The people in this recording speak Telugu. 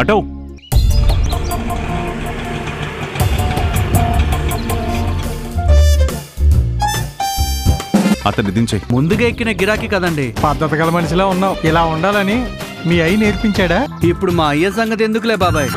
అటో అతన్ని దించే ముందుగా ఎక్కిన గిరాకీ కదండి. పద్ధతి గల మనిషిలా ఉన్నావు. ఇలా ఉండాలని మీ అయ్యి నేర్పించాడా? ఇప్పుడు మా అయ్య సంగతి ఎందుకులే బాబాయ్?